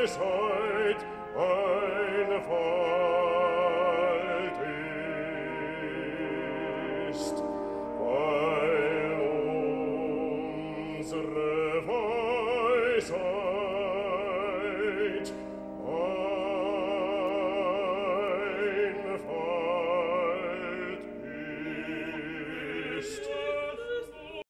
Weisheit ein Falt ist, weil unsere Weisheit